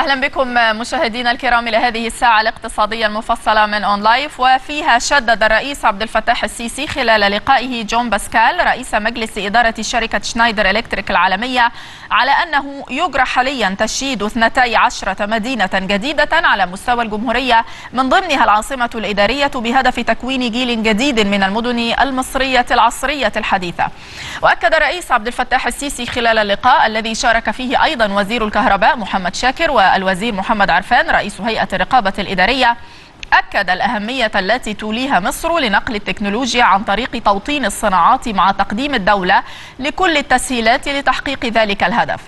أهلا بكم مشاهدينا الكرام إلى هذه الساعة الاقتصادية المفصلة من أون لايف وفيها شدد الرئيس عبد الفتاح السيسي خلال لقائه جون باسكال رئيس مجلس إدارة شركة شنايدر إلكتريك العالمية على أنه يجرى حاليا تشييد 12 مدينة جديدة على مستوى الجمهورية من ضمنها العاصمة الإدارية بهدف تكوين جيل جديد من المدن المصرية العصرية الحديثة. وأكد الرئيس عبد الفتاح السيسي خلال اللقاء الذي شارك فيه أيضا وزير الكهرباء محمد شاكر والوزير محمد عرفان رئيس هيئة الرقابة الإدارية أكد الأهمية التي توليها مصر لنقل التكنولوجيا عن طريق توطين الصناعات مع تقديم الدولة لكل التسهيلات لتحقيق ذلك الهدف.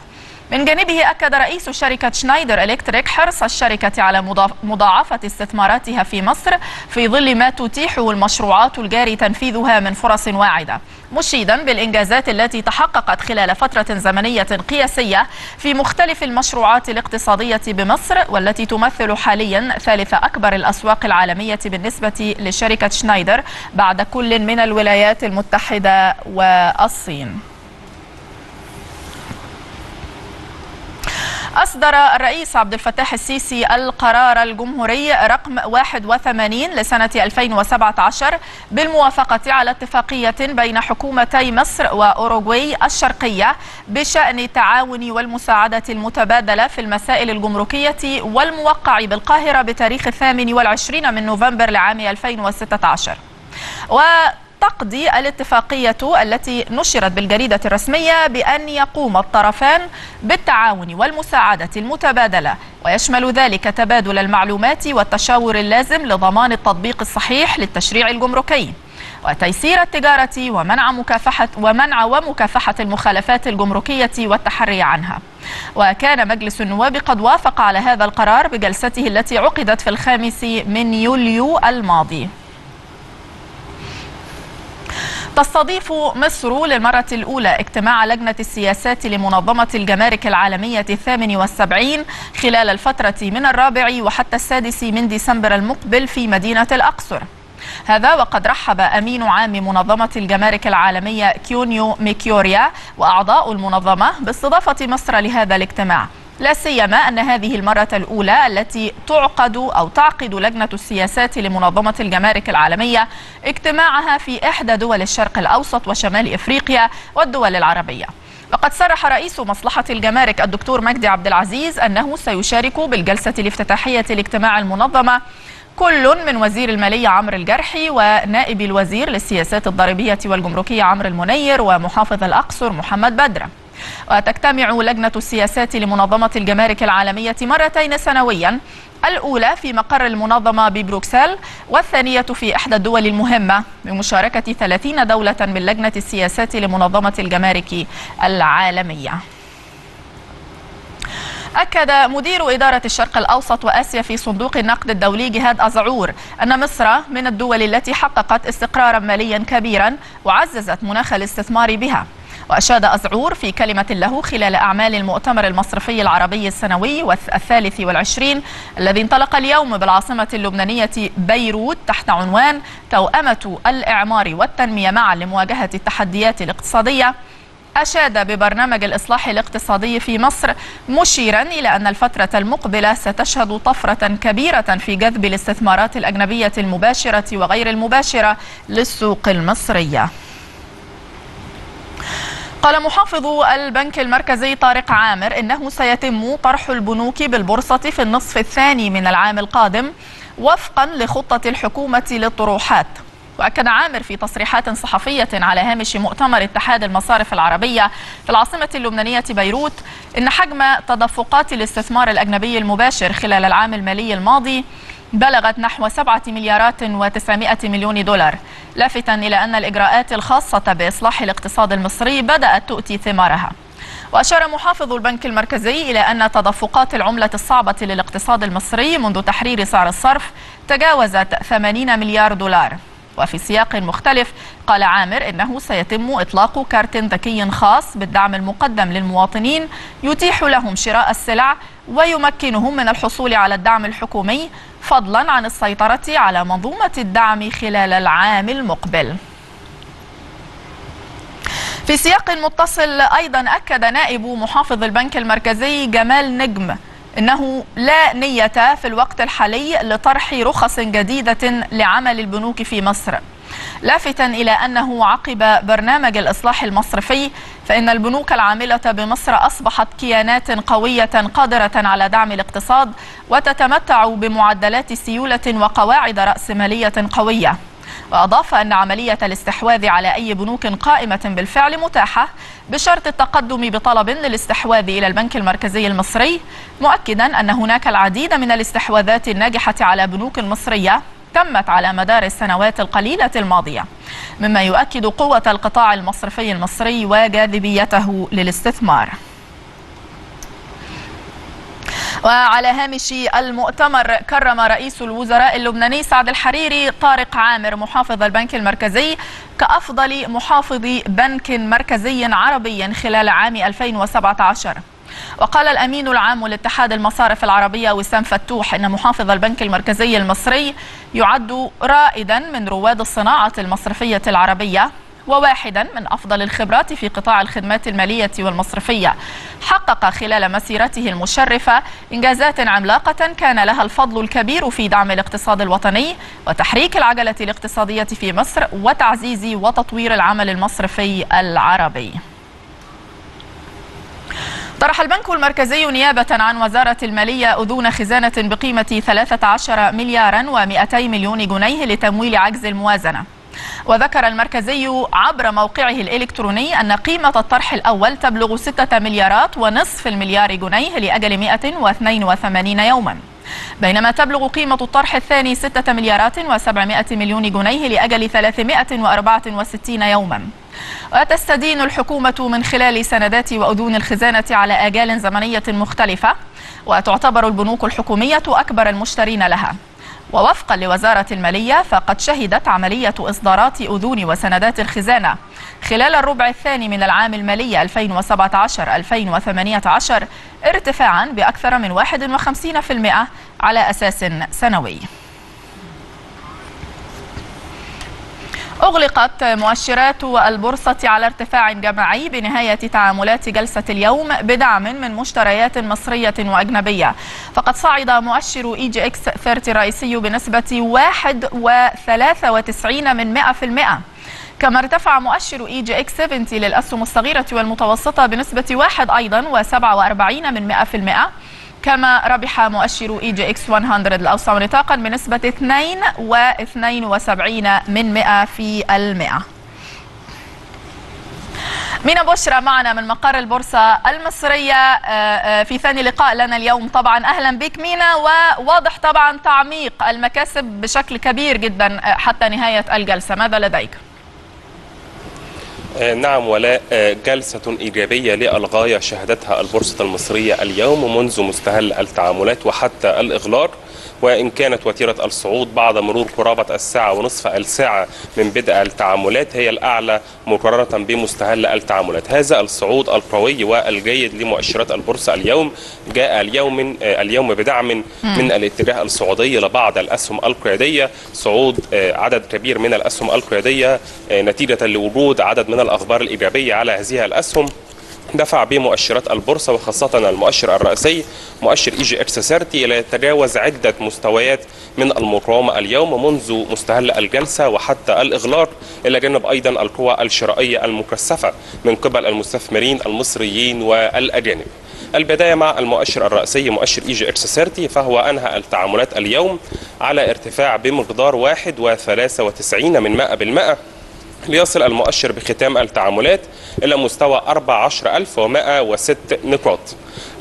من جانبه أكد رئيس شركة شنايدر إلكتريك حرص الشركة على مضاعفة استثماراتها في مصر في ظل ما تتيحه المشروعات الجاري تنفيذها من فرص واعدة مشيدا بالإنجازات التي تحققت خلال فترة زمنية قياسية في مختلف المشروعات الاقتصادية بمصر والتي تمثل حاليا ثالث أكبر الأسواق العالمية بالنسبة لشركة شنايدر بعد كل من الولايات المتحدة والصين. أصدر الرئيس عبد الفتاح السيسي القرار الجمهوري رقم 81 لسنة 2017 بالموافقة على اتفاقية بين حكومتي مصر وأوروغواي الشرقية بشأن التعاون والمساعدة المتبادلة في المسائل الجمركية والموقع بالقاهرة بتاريخ الثامن والعشرين من نوفمبر لعام 2016 و تقضي الاتفاقية التي نشرت بالجريدة الرسمية بأن يقوم الطرفان بالتعاون والمساعدة المتبادلة ويشمل ذلك تبادل المعلومات والتشاور اللازم لضمان التطبيق الصحيح للتشريع الجمركي وتيسير التجارة ومنع مكافحة ومنع ومكافحة المخالفات الجمركية والتحري عنها. وكان مجلس النواب قد وافق على هذا القرار بجلسته التي عقدت في الخامس من يوليو الماضي. تستضيف مصر للمرة الأولى اجتماع لجنة السياسات لمنظمة الجمارك العالمية الثامن والسبعين خلال الفترة من الرابع وحتى السادس من ديسمبر المقبل في مدينة الأقصر. هذا وقد رحب أمين عام منظمة الجمارك العالمية كونيو ميكوريا وأعضاء المنظمة باستضافة مصر لهذا الاجتماع. لا سيما أن هذه المرة الأولى التي تعقد أو تعقد لجنة السياسات لمنظمة الجمارك العالمية اجتماعها في إحدى دول الشرق الأوسط وشمال إفريقيا والدول العربية. وقد صرح رئيس مصلحة الجمارك الدكتور مجدي عبد العزيز أنه سيشارك بالجلسة الافتتاحية لاجتماع المنظمة كل من وزير المالية عمرو الجرحي ونائب الوزير للسياسات الضريبية والجمركية عمرو المنير ومحافظ الأقصر محمد بدره وتجتمع لجنة السياسات لمنظمة الجمارك العالمية مرتين سنويا. الأولى في مقر المنظمة ببروكسل والثانية في إحدى الدول المهمة بمشاركة 30 دولة من لجنة السياسات لمنظمة الجمارك العالمية. أكد مدير إدارة الشرق الأوسط وآسيا في صندوق النقد الدولي جهاد أزعور أن مصر من الدول التي حققت استقرارا ماليا كبيرا وعززت مناخ الاستثمار بها. وأشاد أزعور في كلمة له خلال أعمال المؤتمر المصرفي العربي السنوي الثالث والعشرين الذي انطلق اليوم بالعاصمة اللبنانية بيروت تحت عنوان توأمة الإعمار والتنمية معا لمواجهة التحديات الاقتصادية. أشاد ببرنامج الإصلاح الاقتصادي في مصر مشيرا إلى أن الفترة المقبلة ستشهد طفرة كبيرة في جذب الاستثمارات الأجنبية المباشرة وغير المباشرة للسوق المصرية. قال محافظ البنك المركزي طارق عامر إنه سيتم طرح البنوك بالبورصة في النصف الثاني من العام القادم وفقا لخطة الحكومة للطروحات. وأكد عامر في تصريحات صحفية على هامش مؤتمر اتحاد المصارف العربية في العاصمة اللبنانية بيروت إن حجم تدفقات الاستثمار الأجنبي المباشر خلال العام المالي الماضي بلغت نحو 7 مليارات و900 مليون دولار. لافتا إلى أن الإجراءات الخاصة بإصلاح الاقتصاد المصري بدأت تؤتي ثمارها. وأشار محافظ البنك المركزي إلى أن تدفقات العملة الصعبة للاقتصاد المصري منذ تحرير سعر الصرف تجاوزت 80 مليار دولار. وفي سياق مختلف قال عامر إنه سيتم إطلاق كارت ذكي خاص بالدعم المقدم للمواطنين يتيح لهم شراء السلع ويمكنهم من الحصول على الدعم الحكومي فضلا عن السيطرة على منظومة الدعم خلال العام المقبل. في سياق متصل أيضا أكد نائب محافظ البنك المركزي جمال نجم إنه لا نية في الوقت الحالي لطرح رخص جديدة لعمل البنوك في مصر. لافتا إلى أنه عقب برنامج الإصلاح المصرفي فإن البنوك العاملة بمصر أصبحت كيانات قوية قادرة على دعم الاقتصاد وتتمتع بمعدلات سيولة وقواعد رأسمالية قوية. وأضاف أن عملية الاستحواذ على أي بنوك قائمة بالفعل متاحة بشرط التقدم بطلب للاستحواذ إلى البنك المركزي المصري مؤكدا أن هناك العديد من الاستحواذات الناجحة على بنوك مصرية تمت على مدار السنوات القليلة الماضية مما يؤكد قوة القطاع المصرفي المصري وجاذبيته للاستثمار. وعلى هامش المؤتمر كرم رئيس الوزراء اللبناني سعد الحريري طارق عامر محافظ البنك المركزي كأفضل محافظ بنك مركزي عربي خلال عام 2017 وقال الأمين العام لاتحاد المصارف العربية وسام فتوح إن محافظ البنك المركزي المصري يعد رائدا من رواد الصناعة المصرفية العربية. وواحدا من أفضل الخبرات في قطاع الخدمات المالية والمصرفية. حقق خلال مسيرته المشرفة إنجازات عملاقة كان لها الفضل الكبير في دعم الاقتصاد الوطني وتحريك العجلة الاقتصادية في مصر وتعزيز وتطوير العمل المصرفي العربي. طرح البنك المركزي نيابة عن وزارة المالية أذون خزانة بقيمة 13 مليارا و200 مليون جنيه لتمويل عجز الموازنة. وذكر المركزي عبر موقعه الإلكتروني أن قيمة الطرح الأول تبلغ 6 مليارات ونصف المليار جنيه لأجل 182 يوما. بينما تبلغ قيمة الطرح الثاني 6 مليارات و700 مليون جنيه لأجل 364 يوما. وتستدين الحكومة من خلال سندات وأذون الخزانة على آجال زمنية مختلفة وتعتبر البنوك الحكومية أكبر المشترين لها. ووفقا لوزارة المالية فقد شهدت عملية إصدارات أذون وسندات الخزانة. خلال الربع الثاني من العام المالي 2017-2018 ارتفاعا بأكثر من 51% على أساس سنوي. أغلقت مؤشرات البورصة على ارتفاع جماعي بنهاية تعاملات جلسة اليوم بدعم من مشتريات مصرية وأجنبية. فقد صعد مؤشر EGX 30 الرئيسي بنسبة 1.93 من 100% كما ارتفع مؤشر EGX 70 للأسهم الصغيرة والمتوسطة بنسبة 1 أيضا و47 من 100% كما ربح مؤشر EGX 100 الأوسع نطاقا بنسبة 2 و72 من 100 في المئة. مينا بشرى معنا من مقر البورصة المصرية. آه، آه، في ثاني لقاء لنا اليوم طبعا أهلا بك مينا وواضح طبعا تعميق المكاسب بشكل كبير جدا آه، حتى نهاية الجلسة. ماذا لديك؟ نعم ولاء جلسة إيجابية للغاية شهدتها البورصة المصرية اليوم منذ مستهل التعاملات وحتى الإغلاق وإن كانت وتيرة الصعود بعد مرور قرابة الساعة ونصف الساعة من بدء التعاملات هي الأعلى مقارنة بمستهل التعاملات. هذا الصعود القوي والجيد لمؤشرات البورصة اليوم. جاء اليوم اليوم بدعم من الاتجاه الصعودي لبعض الأسهم القيادية. صعود آه، عدد كبير من الأسهم القيادية آه، نتيجة لوجود عدد من الأخبار الإيجابية على هذه الأسهم. دفع بمؤشرات البورصة وخاصة المؤشر الرئيسي مؤشر EGX 30 إلى يتجاوز عدة مستويات من المقاومة اليوم منذ مستهل الجلسة وحتى الإغلاق إلى جانب أيضا القوى الشرائية المكثفة من قبل المستثمرين المصريين والأجانب. البداية مع المؤشر الرئيسي مؤشر EGX 30 فهو أنهى التعاملات اليوم على ارتفاع بمقدار 1.93 من 100 بالمئة ليصل المؤشر بختام التعاملات إلى مستوى 14106 نقاط.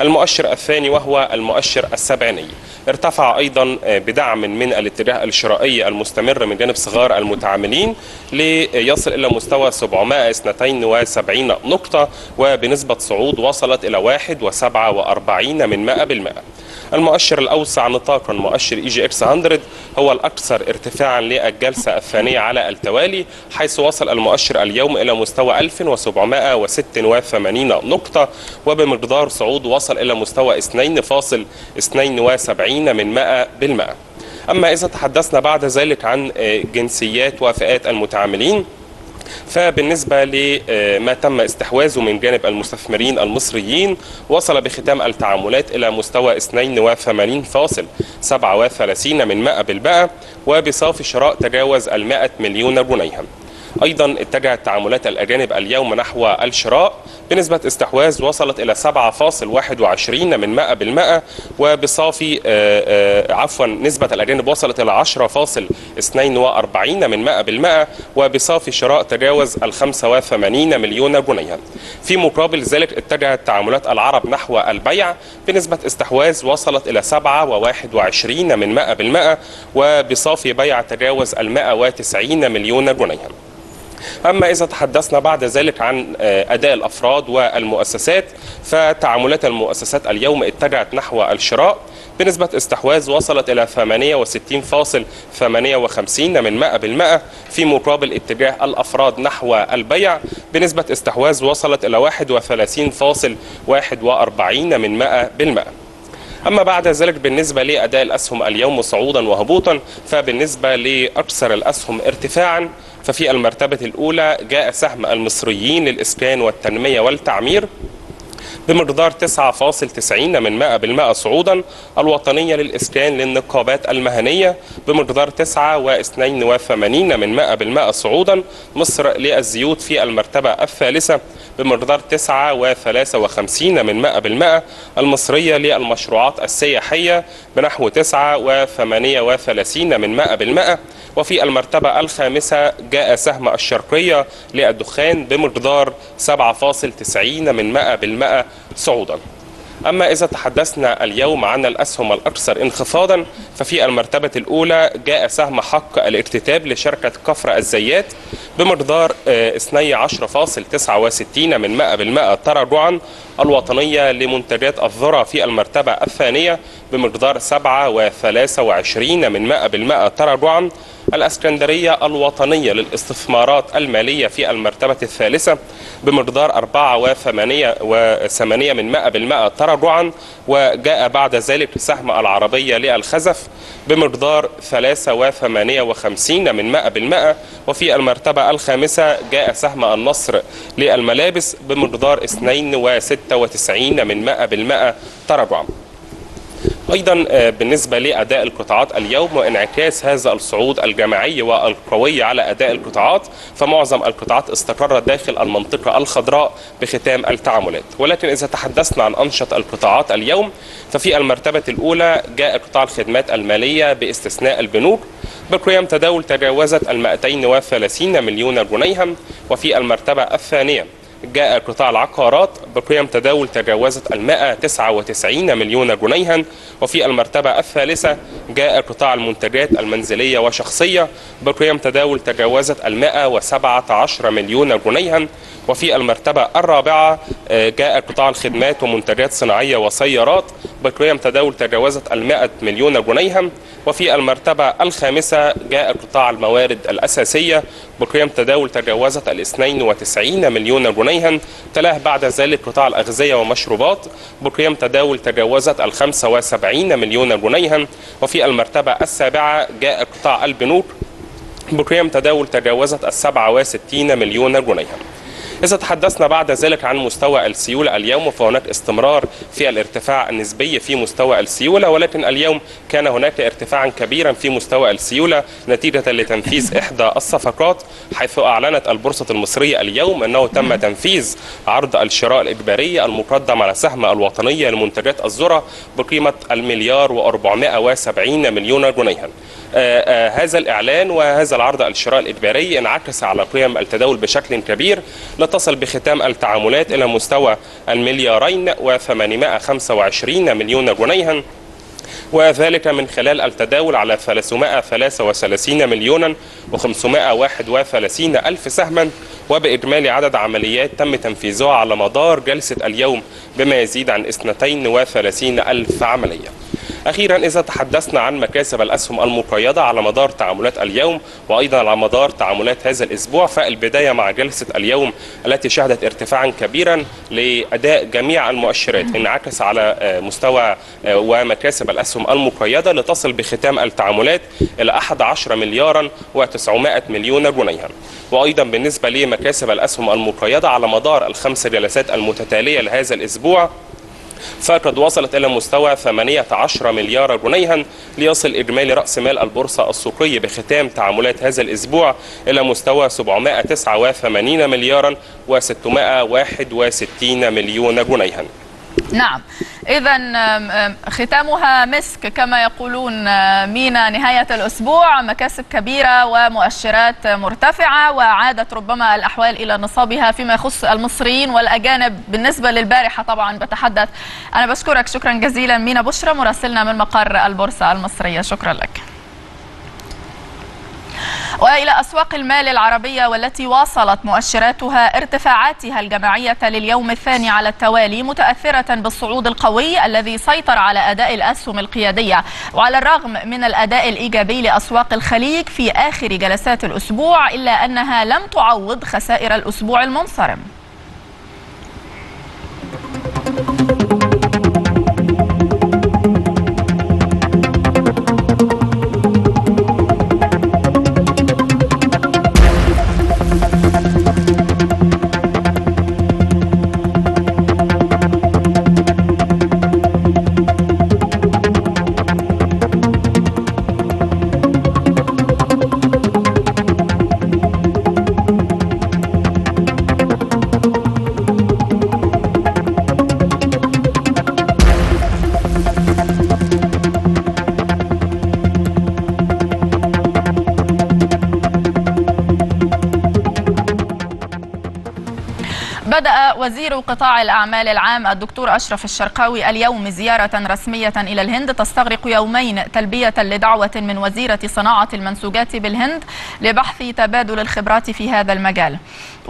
المؤشر الثاني وهو المؤشر السبعيني. ارتفع أيضا بدعم من الاتجاه الشرائي المستمر من جانب صغار المتعاملين ليصل إلى مستوى 772 نقطة وبنسبة صعود وصلت إلى 1.47 من 100 بالمئة المؤشر الأوسع نطاقا مؤشر EGX 100 هو الأكثر ارتفاعا للجلسة الثانية على التوالي حيث وصل المؤشر اليوم إلى مستوى 1786 نقطة وبمقدار صعود وصل إلى مستوى 2.72 من 100 بالمئة. أما إذا تحدثنا بعد ذلك عن جنسيات وفئات المتعاملين فبالنسبة لما تم استحواذه من جانب المستثمرين المصريين وصل بختام التعاملات إلى مستوى 82.37 من 100 بالمئة وبصافي شراء تجاوز ال 100 مليون جنيها. أيضا اتجهت تعاملات الأجانب اليوم نحو الشراء. بنسبة استحواذ وصلت إلى 7.21 من 100 بالمئة وبصافي آه، آه، عفوا نسبة الأجانب وصلت إلى 10.42 من 100 بالمئة وبصافي شراء تجاوز ال 85 مليون جنيها في مقابل ذلك اتجهت تعاملات العرب نحو البيع. بنسبة استحواذ وصلت إلى 7.21 من 100 بالمئة وبصافي بيع تجاوز ال 190 مليون جنيها أما إذا تحدثنا بعد ذلك عن آه، أداء الأفراد والمؤسسات فتعاملات المؤسسات اليوم اتجهت نحو الشراء. بنسبة استحواذ وصلت إلى 68.58 من 100 بالمئة في مقابل اتجاه الأفراد نحو البيع. بنسبة استحواذ وصلت إلى 31.41 من 100 بالمئة. أما بعد ذلك بالنسبة لأداء الأسهم اليوم صعودا وهبوطا فبالنسبة لأكثر الأسهم ارتفاعا ففي المرتبة الأولى جاء سهم المصريين للإسكان والتنمية والتعمير. بمقدار 9.90 من 100 بالمئة صعودا الوطنية للإسكان للنقابات المهنية بمقدار 9.82 من 100 بالمئة صعودا مصر للزيوت في المرتبة الثالثة بمقدار 9.53 من 100 بالمئة المصرية للمشروعات السياحية بنحو 9.38 من 100 بالمئة وفي المرتبة الخامسة جاء سهم الشرقية للدخان بمقدار 7.90 من 100 صعودا. أما إذا تحدثنا اليوم عن الأسهم الأكثر انخفاضا ففي المرتبة الأولى جاء سهم حق الاكتتاب لشركة كفر الزيات بمقدار آه، 12.69 من 100 بالمئة تراجعا الوطنية لمنتجات الذرة في المرتبة الثانية بمقدار 7.23 من 100 بالمئة تراجعا الإسكندرية الوطنية للاستثمارات المالية في المرتبة الثالثة بمقدار 4.8 من 100 بالمئة تراجعا وجاء بعد ذلك سهم العربية للخزف بمقدار 3.58 من 100 بالمئة. وفي المرتبة الخامسة جاء سهم النصر للملابس بمقدار 2.96 من 100 بالمئة تراجعا أيضا آه، بالنسبة لأداء القطاعات اليوم وانعكاس هذا الصعود الجماعي والقوي على أداء القطاعات فمعظم القطاعات استقرت داخل المنطقة الخضراء بختام التعاملات. ولكن إذا تحدثنا عن انشط القطاعات اليوم ففي المرتبة الأولى جاء قطاع الخدمات المالية باستثناء البنوك. بقيم تداول تجاوزت ال 230 مليون جنيها وفي المرتبة الثانية جاء قطاع العقارات بقيم تداول تجاوزت ال 199 مليون جنيها. وفي المرتبة الثالثة جاء قطاع المنتجات المنزلية وشخصية بقيم تداول تجاوزت ال 117 مليون جنيها. وفي المرتبة الرابعة آه، جاء قطاع الخدمات ومنتجات صناعية وسيارات بقيم تداول تجاوزت ال 100 مليون جنيها وفي المرتبة الخامسة جاء قطاع الموارد الأساسية بقيم تداول تجاوزت ال 92 مليون جنيها تلاه بعد ذلك قطاع الأغذية ومشروبات بقيم تداول تجاوزت ال 75 مليون جنيها وفي المرتبة السابعة جاء قطاع البنوك بقيم تداول تجاوزت ال 67 مليون جنيها إذا تحدثنا بعد ذلك عن مستوى السيولة اليوم فهناك استمرار في الارتفاع النسبي في مستوى السيولة ولكن اليوم كان هناك ارتفاعا كبيرا في مستوى السيولة نتيجة لتنفيذ إحدى الصفقات حيث أعلنت البورصة المصرية اليوم أنه تم تنفيذ عرض الشراء الإجباري المقدم على سهم الوطنية لمنتجات الذرة بقيمة المليار و470 مليون جنيها. هذا الإعلان وهذا العرض الشراء الإجباري انعكس على قيم التداول بشكل كبير لتصل بختام التعاملات إلى مستوى المليارين و825 مليون جنيها وذلك من خلال التداول على 333 مليونا و531 ألف سهما وبإجمالي عدد عمليات تم تنفيذها على مدار جلسة اليوم بما يزيد عن 32 ألف عملية. أخيرا إذا تحدثنا عن مكاسب الأسهم المقيدة على مدار تعاملات اليوم وأيضا على مدار تعاملات هذا الأسبوع فالبداية مع جلسة اليوم التي شهدت ارتفاعا كبيرا لأداء جميع المؤشرات. انعكس على مستوى ومكاسب الأسهم المقيدة لتصل بختام التعاملات إلى 11 مليارا و900 مليون جنيها. وأيضا بالنسبة لمكاسب الأسهم المقيدة على مدار الخمس جلسات المتتالية لهذا الأسبوع فقد وصلت إلى مستوى 18 مليار جنيها ليصل إجمالي رأس مال البورصة السوقية بختام تعاملات هذا الأسبوع إلى مستوى 789 مليارا و661 مليون جنيها. نعم. إذا ختامها مسك كما يقولون مينا نهاية الأسبوع. مكاسب كبيرة ومؤشرات مرتفعة وعادت ربما الأحوال إلى نصابها فيما يخص المصريين والأجانب. بالنسبة للبارحة طبعا بتحدث. أنا بشكرك شكرا جزيلا. مينا بشرى مراسلنا من مقر البورصة المصرية. شكرا لك. وإلى أسواق المال العربية والتي واصلت مؤشراتها ارتفاعاتها الجماعية لليوم الثاني على التوالي متأثرة بالصعود القوي الذي سيطر على أداء الأسهم القيادية وعلى الرغم من الأداء الإيجابي لأسواق الخليج في آخر جلسات الأسبوع إلا أنها لم تعوض خسائر الأسبوع المنصرم. وزير قطاع الأعمال العام الدكتور أشرف الشرقاوي اليوم زيارة رسمية إلى الهند تستغرق يومين تلبية لدعوة من وزيرة صناعة المنسوجات بالهند لبحث تبادل الخبرات في هذا المجال.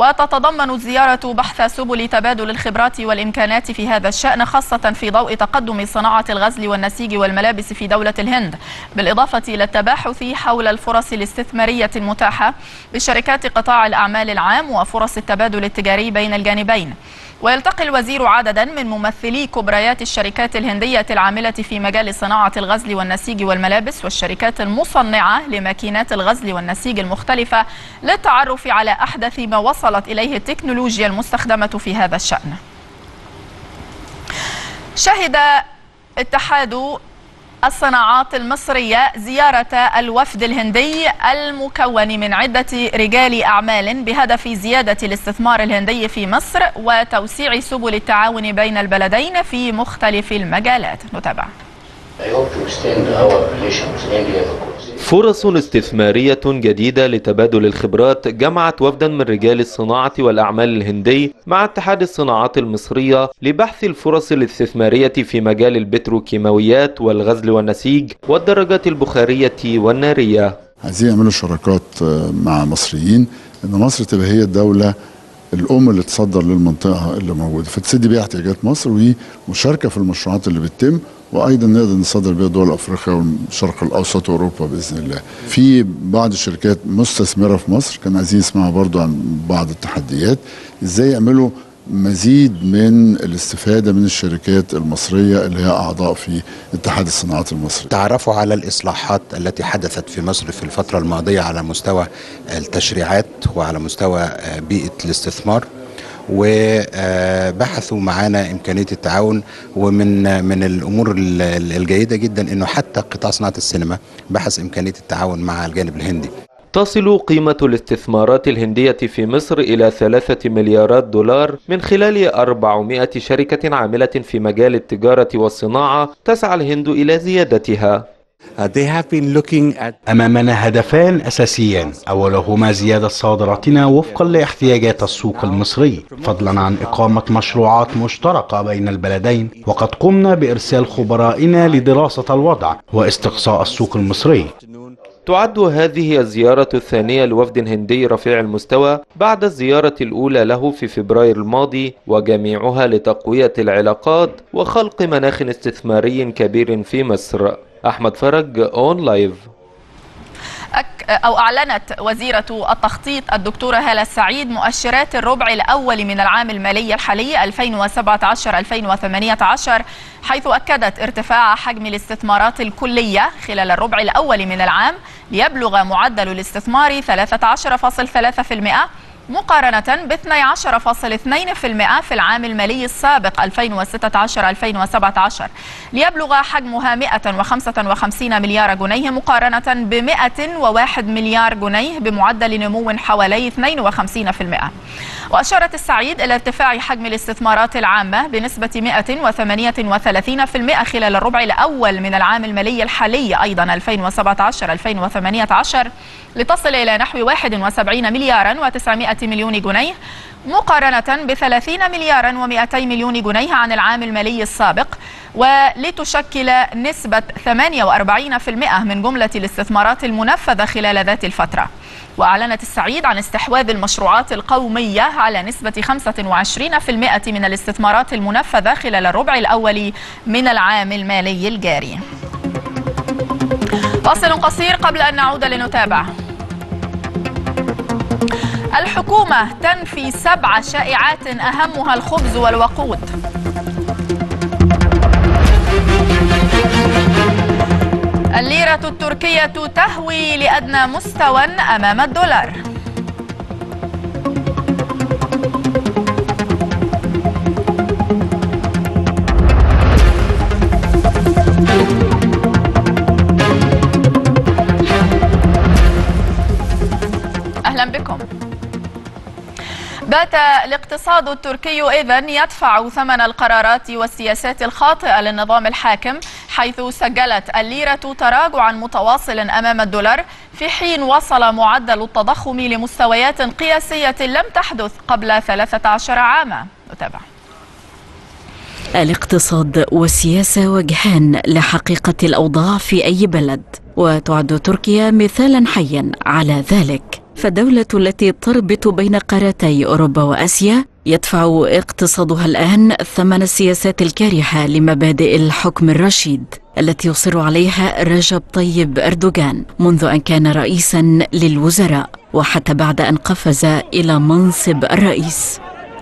وتتضمن الزيارة بحث سبل تبادل الخبرات والإمكانات في هذا الشأن خاصة في ضوء تقدم صناعة الغزل والنسيج والملابس في دولة الهند. بالإضافة إلى التباحث حول الفرص الاستثمارية المتاحة بشركات قطاع الأعمال العام وفرص التبادل التجاري بين الجانبين. ويلتقي الوزير عددا من ممثلي كبريات الشركات الهندية العاملة في مجال صناعة الغزل والنسيج والملابس والشركات المصنعة لماكينات الغزل والنسيج المختلفة للتعرف على أحدث ما وصلت إليه التكنولوجيا المستخدمة في هذا الشأن. شهد اتحاد الصناعات المصرية زيارة الوفد الهندي المكون من عدة رجال أعمال بهدف زيادة الاستثمار الهندي في مصر وتوسيع سبل التعاون بين البلدين في مختلف المجالات. نتابع. فرص استثمارية جديدة لتبادل الخبرات جمعت وفدا من رجال الصناعة والأعمال الهندي مع اتحاد الصناعات المصرية لبحث الفرص الاستثمارية في مجال البتروكيماويات والغزل والنسيج والدراجات البخارية والنارية. عايزين يعملوا شراكات مع مصريين إن مصر تبقى هي الدولة الأم اللي تصدر للمنطقة اللي موجودة. فتسد بيها احتياجات مصر ومشاركه في المشروعات اللي بتتم وأيضا نقدر نصدر بيها دول أفريقيا والشرق الأوسط وأوروبا بإذن الله. في بعض الشركات مستثمرة في مصر كانوا عايزين يسمعوا برضو عن بعض التحديات. إزاي يعملوا مزيد من الاستفادة من الشركات المصرية اللي هي أعضاء في اتحاد الصناعات المصري تعرفوا على الإصلاحات التي حدثت في مصر في الفترة الماضية على مستوى التشريعات وعلى مستوى بيئة الاستثمار؟ وبحثوا معانا إمكانية التعاون ومن من الأمور الجيدة جدا إنه حتى قطاع صناعة السينما بحث إمكانية التعاون مع الجانب الهندي. تصل قيمة الاستثمارات الهندية في مصر إلى ثلاثة مليارات دولار من خلال 400 شركة عاملة في مجال التجارة والصناعة تسعى الهند إلى زيادتها. أمامنا هدفان أساسيان. أولهما زيادة صادراتنا وفقا لاحتياجات السوق المصري فضلا عن إقامة مشروعات مشتركة بين البلدين. وقد قمنا بإرسال خبرائنا لدراسة الوضع واستقصاء السوق المصري. تعد هذه الزيارة الثانية لوفد هندي رفيع المستوى بعد الزيارة الأولى له في فبراير الماضي وجميعها لتقوية العلاقات وخلق مناخ استثماري كبير في مصر. أحمد فرج أون لايف أو أعلنت وزيرة التخطيط الدكتورة هالة السعيد مؤشرات الربع الأول من العام المالي الحالي 2017-2018 حيث أكدت ارتفاع حجم الاستثمارات الكلية خلال الربع الأول من العام ليبلغ معدل الاستثمار 13.3% مقارنة ب 12.2% في العام المالي السابق 2016-2017 ليبلغ حجمها 155 مليار جنيه مقارنة ب 101 مليار جنيه بمعدل نمو حوالي 52% وأشارت السعيد إلى ارتفاع حجم الاستثمارات العامة بنسبة 138% خلال الربع الأول من العام المالي الحالي أيضا 2017-2018 لتصل إلى نحو 71 مليارا و900 مليون جنيه مقارنة ب 30 مليارا و200 مليون جنيه عن العام المالي السابق ولتشكل نسبة 48% من جملة الاستثمارات المنفذة خلال ذات الفترة. وأعلنت السعيد عن استحواذ المشروعات القومية على نسبة 25% من الاستثمارات المنفذة خلال الربع الأول من العام المالي الجاري. فاصل قصير قبل أن نعود لنتابع. الحكومة تنفي سبع شائعات أهمها الخبز والوقود. الليرة التركية تهوي لأدنى مستوى أمام الدولار. بات الاقتصاد التركي إذن يدفع ثمن القرارات والسياسات الخاطئة للنظام الحاكم حيث سجلت الليرة تراجعا متواصلا أمام الدولار في حين وصل معدل التضخم لمستويات قياسية لم تحدث قبل 13 عاما. نتابع. الاقتصاد والسياسة وجهان لحقيقة الأوضاع في أي بلد وتعد تركيا مثالا حيا على ذلك. فالدولة التي تربط بين قارتي أوروبا وآسيا يدفع اقتصادها الآن ثمن السياسات الكارهة لمبادئ الحكم الرشيد التي يصر عليها رجب طيب أردوغان منذ أن كان رئيسا للوزراء وحتى بعد أن قفز إلى منصب الرئيس.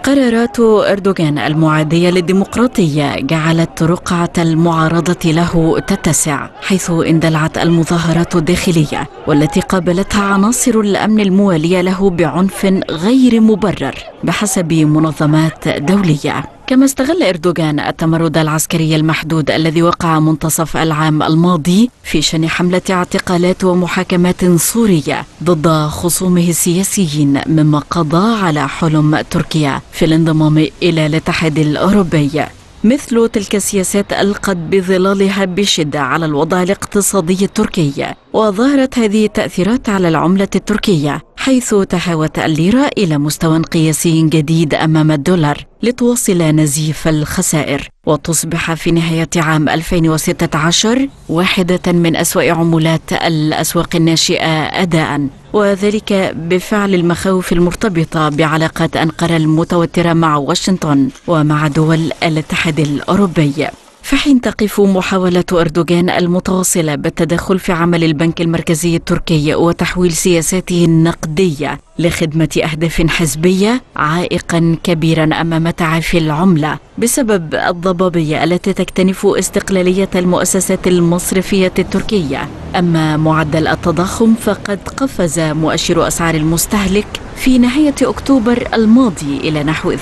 قرارات أردوغان المعادية للديمقراطية جعلت رقعة المعارضة له تتسع حيث اندلعت المظاهرات الداخلية والتي قابلتها عناصر الأمن الموالية له بعنف غير مبرر بحسب منظمات دولية. كما استغل إردوغان التمرد العسكري المحدود الذي وقع منتصف العام الماضي في شن حملة اعتقالات ومحاكمات صورية ضد خصومه السياسيين مما قضى على حلم تركيا في الانضمام إلى الاتحاد الأوروبي. مثل تلك السياسات ألقت بظلالها بشدة على الوضع الاقتصادي التركي وظهرت هذه التأثيرات على العملة التركية. حيث تهاوت الليرة إلى مستوى قياسي جديد أمام الدولار لتواصل نزيف الخسائر وتصبح في نهاية عام 2016 واحدة من أسوأ عملات الأسواق الناشئة أداءً. وذلك بفعل المخاوف المرتبطة بعلاقات أنقرة المتوترة مع واشنطن ومع دول الاتحاد الأوروبي. في حين تقف محاولة أردوغان المتواصلة بالتدخل في عمل البنك المركزي التركي وتحويل سياساته النقدية لخدمة أهداف حزبية عائقا كبيرا أمام تعافي العملة بسبب الضبابية التي تكتنف استقلالية المؤسسات المصرفية التركية. أما معدل التضخم فقد قفز مؤشر أسعار المستهلك في نهاية أكتوبر الماضي إلى نحو 12%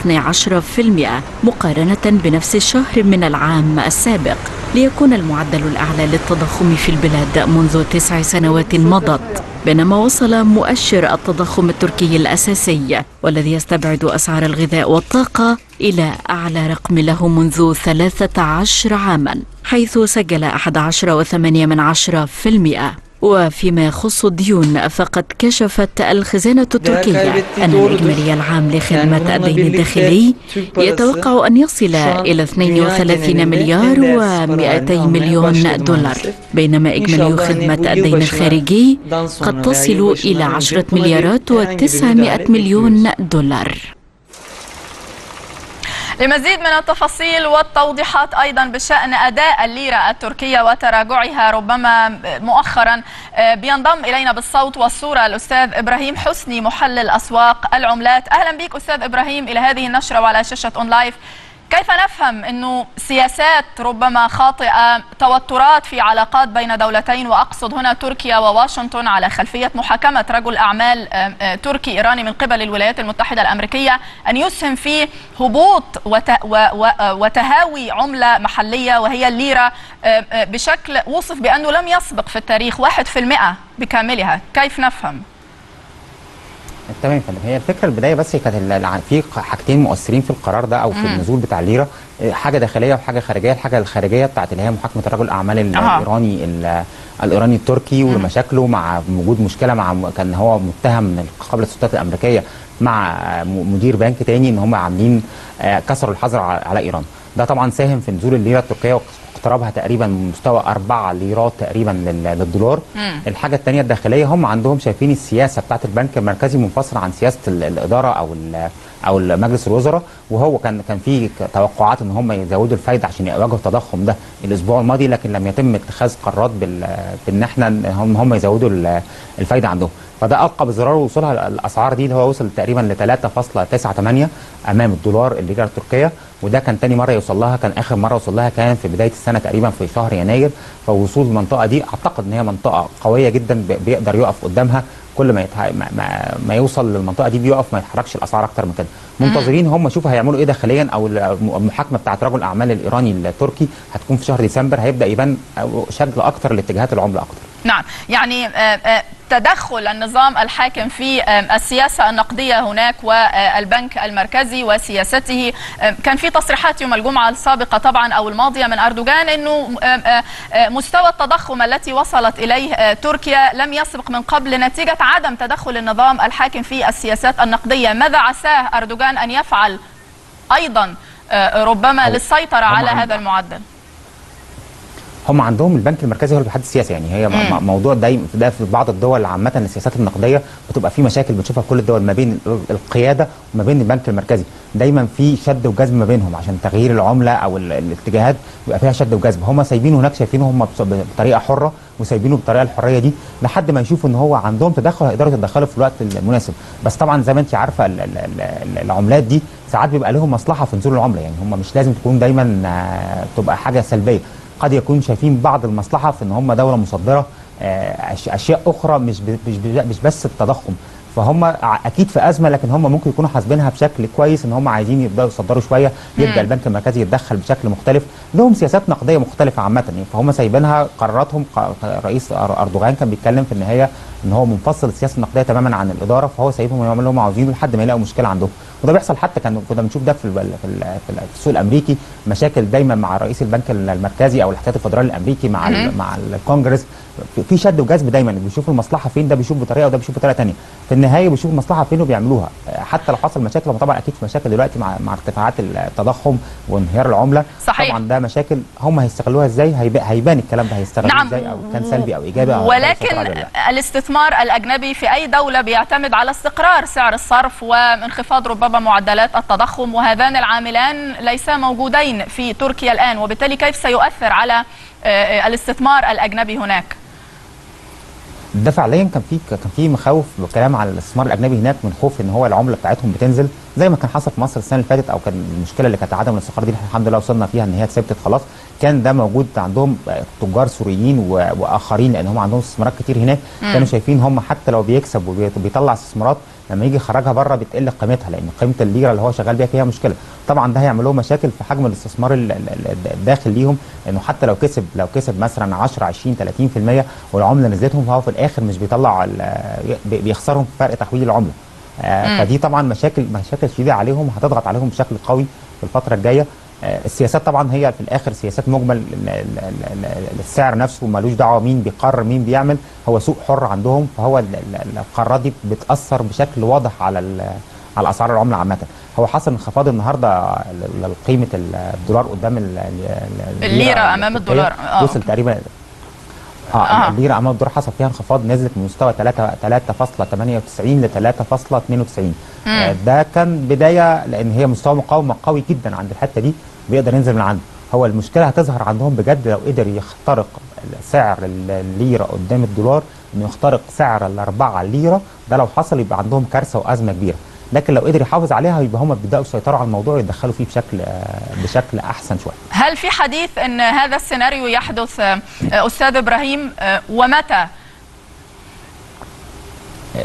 مقارنة بنفس الشهر من العام السابق ليكون المعدل الأعلى للتضخم في البلاد منذ تسع سنوات مضت. بينما وصل مؤشر التضخم التركي الأساسي والذي يستبعد أسعار الغذاء والطاقة إلى أعلى رقم له منذ 13 عاما حيث سجل 11.8 وفيما يخص الديون فقد كشفت الخزانة التركية أن الإجمالي العام لخدمة الدين الداخلي يتوقع أن يصل إلى 32 مليار و200 مليون دولار. بينما إجمالي خدمة الدين الخارجي قد تصل إلى 10 مليارات و900 مليون دولار. لمزيد من التفاصيل والتوضيحات أيضا بشأن أداء الليرة التركية وتراجعها ربما مؤخرا بينضم إلينا بالصوت والصورة الأستاذ إبراهيم حسني محلل أسواق العملات. أهلا بك أستاذ إبراهيم إلى هذه النشرة وعلى شاشة أون لايف. كيف نفهم إنه سياسات ربما خاطئة توترات في علاقات بين دولتين وأقصد هنا تركيا وواشنطن على خلفية محاكمة رجل أعمال تركي إيراني من قبل الولايات المتحدة الأمريكية أن يسهم في هبوط وتهاوي عملة محلية وهي الليرة بشكل وصف بأنه لم يسبق في التاريخ 1% بكاملها كيف نفهم؟ تمام فندم. هي الفكرة البداية بس كانت في حاجتين مؤثرين في القرار ده أو في النزول بتاع الليرة. حاجة داخلية وحاجة خارجية. الحاجة الخارجية بتاعت اللي هي محاكمة رجل الاعمال الإيراني الإيراني التركي ومشاكله مع وجود مشكلة مع كان هو متهم من قبل السلطات الأمريكية مع مدير بنك تاني إن هم عاملين كسروا الحظر على إيران. ده طبعا ساهم في نزول الليرة التركية اقترابها تقريبا من مستوى 4 ليرات تقريبا للدولار. مم. الحاجة الثانية الداخلية هم عندهم شايفين السياسة بتاعت البنك المركزي منفصلة عن سياسة الإدارة أو أو مجلس الوزراء وهو كان كان في توقعات إن هم يزودوا الفايدة عشان يواجهوا التضخم ده الأسبوع الماضي لكن لم يتم اتخاذ قرارات بإن إحنا هم هم يزودوا الفايدة عندهم. فده ألقى بزرار وصولها الأسعار دي اللي هو وصل تقريبا ل 3.98 أمام الدولار الليره التركيه وده كان تاني مرة يوصل لها كان آخر مرة وصل لها كان في بداية السنة تقريبا في شهر يناير. فوصول المنطقة دي أعتقد إن هي منطقة قوية جدا بيقدر يقف قدامها. كل ما, يتح... ما, ما, ما يوصل للمنطقة دي بيقف ما يتحركش الأسعار أكتر من كده. منتظرين هم شوفوا هيعملوا إيه داخليا أو المحاكمة بتاعت رجل الأعمال الإيراني التركي هتكون في شهر ديسمبر هيبدأ يبان شكل أكتر لاتجاهات العملة أكتر. نعم. يعني تدخل النظام الحاكم في السياسة النقدية هناك والبنك المركزي وسياسته. كان في تصريحات يوم الجمعة السابقة طبعا أو الماضية من أردوغان أنه مستوى التضخم التي وصلت إليه تركيا لم يسبق من قبل نتيجة عدم تدخل النظام الحاكم في السياسات النقدية. ماذا عساه أردوغان أن يفعل أيضا ربما للسيطرة على هذا المعدل؟ هم عندهم البنك المركزي هو اللي بيحدد السياسة يعني هي مم. موضوع دايما ده في بعض الدول عامة السياسات النقدية بتبقى في مشاكل بنشوفها في كل الدول ما بين القيادة وما بين البنك المركزي. دايما في شد وجذب ما بينهم عشان تغيير العملة أو الاتجاهات بيبقى فيها شد وجذب. هم سايبينه هناك شايفينه هم بطريقة حرة وسايبينه بالطريقة الحرية دي لحد ما يشوفوا إن هو عندهم تدخل هيقدروا يتدخلوا في الوقت المناسب. بس طبعا زي ما انت عارفة ال ال ال العملات دي ساعات بيبقى لهم مصلحة في نزول العملة يعني هم مش لازم تكون دايما تبقى حاجة سلبية. قد يكون شايفين بعض المصلحة في إن هم دولة مصدرة أشياء أخرى مش مش مش بس التضخم. فهم أكيد في أزمة لكن هم ممكن يكونوا حاسبينها بشكل كويس إن هم عايزين يبدأوا يصدروا شوية يبدأ البنك المركزي يتدخل بشكل مختلف. لهم سياسات نقدية مختلفة عامة يعني فهم سايبينها قراراتهم رئيس أردوغان كان بيتكلم في النهاية إن هو منفصل السياسة النقدية تماما عن الإدارة فهو سايبهم يعملوا اللي هم عاوزينه لحد ما يلاقوا مشكلة عندهم. وده بيحصل حتى كان كنا بنشوف ده في في السوق الأمريكي مشاكل دايما مع رئيس البنك المركزي أو الاحتياطي الفدرالي الأمريكي مع مع الكونجرس. في شد وجذب دايما بيشوف المصلحة فين ده بيشوف بطريقة وده بيشوف بطريقة ثانية في النهاية بيشوف المصلحة فين وبيعملوها. حتى لو حصل مشاكل طبعا أكيد في مشاكل دلوقتي مع مع ارتفاعات التضخم وانهيار العملة. صحيح. طبعا ده مشاكل هم هيستغلوها إزاي؟ هيبان الكلام ده هيستغلوه نعم. إزاي أو كان سلبي أو إيجابي أو ولكن الاستثمار الأجنبي في أي دولة بيعتمد على استقرار سعر الصرف وانخفاض ربما معدلات التضخم وهذان العاملان ليسا موجودين في تركيا الآن وبالتالي كيف سيؤثر على الاستثمار الأجنبي هناك؟ ده فعليا كان في كان في مخاوف وكلام على الاستثمار الأجنبي هناك من خوف إن هو العملة بتاعتهم بتنزل زي ما كان حصل في مصر السنة اللي فاتت أو كان المشكلة اللي كانت عدم الاستقرار دي الحمد لله وصلنا فيها إن هي اتثبتت خلاص. كان ده موجود عندهم تجار سوريين وآخرين لأن هم عندهم استثمارات كتير هناك. كانوا شايفين هم حتى لو بيكسب وبيطلع استثمارات لما يجي يخرجها بره بتقل قيمتها لأن قيمة الليرة اللي هو شغال بيها فيها مشكلة. طبعا ده هيعمل لهم مشاكل في حجم الاستثمار الداخل ليهم لأنه حتى لو كسب لو كسب مثلا 10 20 30% والعملة نزلتهم فهو في الآخر مش بيطلع بيخسرهم في فرق تحويل العملة. آه فدي طبعا مشاكل مشاكل شديدة عليهم هتضغط عليهم بشكل قوي في الفترة الجاية. السياسات طبعا هي في الآخر سياسات مجمل ال- ال- ال- ال- السعر نفسه ملوش دعوة مين بيقرر مين بيعمل هو سوق حر عندهم فهو ال- ال- القرارات دي بتأثر بشكل واضح على على أسعار العملة عامة هو حصل انخفاض النهارده لقيمة الدولار قدام ال- ال- الليرة أمام التركية. الدولار. آه. وصل تقريبا آه, آه. الليرة أمام الدولار حصل فيها انخفاض نزلت من مستوى 3 3.98 ل 3.92 آه ده كان بداية لأن هي مستوى مقاومة قوي جدا عند الحتة دي بيقدر ينزل من عنده. هو المشكلة هتظهر عندهم بجد لو قدر يخترق سعر الليرة قدام الدولار إنه يخترق سعر الأربعة ليره ده لو حصل يبقى عندهم كارثة وأزمة كبيرة. لكن لو قدر يحافظ عليها يبقى هم بيبداوا يسيطروا على الموضوع ويدخلوا فيه بشكل آه، بشكل أحسن شوية. هل في حديث أن هذا السيناريو يحدث آه، أستاذ إبراهيم آه، ومتى